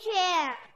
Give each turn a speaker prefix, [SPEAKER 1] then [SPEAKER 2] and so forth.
[SPEAKER 1] chair.